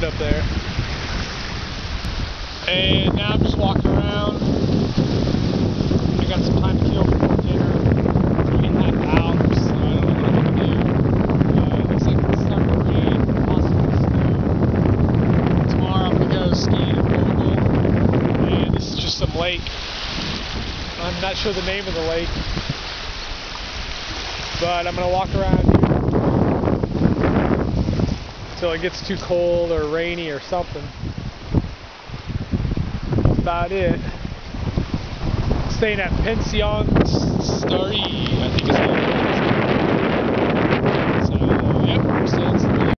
bird up there. And now I'm just walking around. I got some time to kill before dinner. It's been like hours, so I don't know what to do. Uh, looks like it's starting to rain, possibly snow. Tomorrow I'm going to go skiing in Louisville. And this is just some lake. I'm not sure the name of the lake. But I'm going to walk around here until it gets too cold or rainy or something That's about it. Staying at Pension Starry,